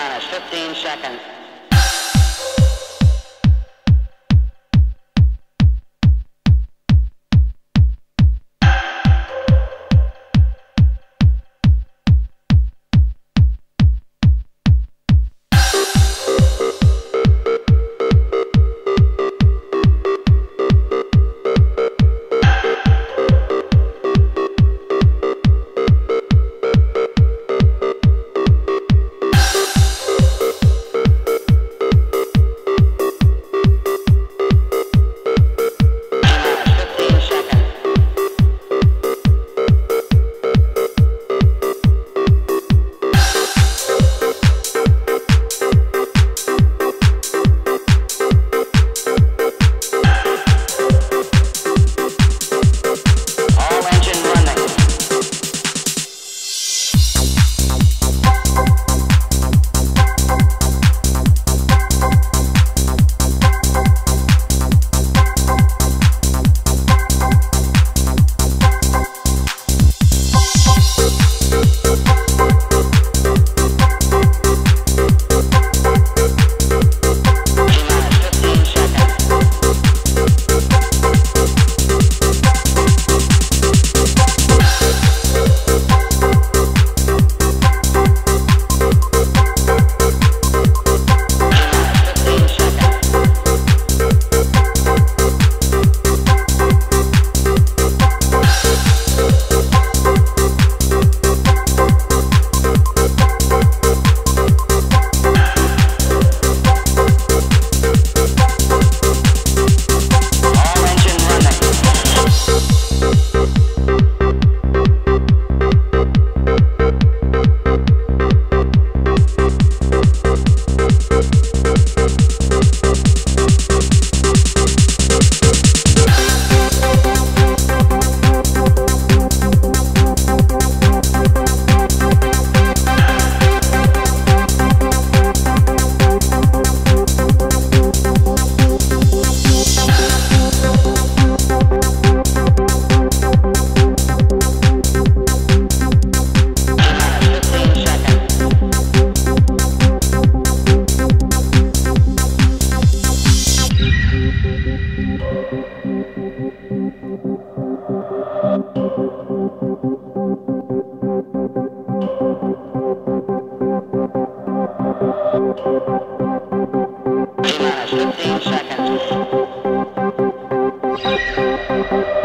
minus 15 seconds. Música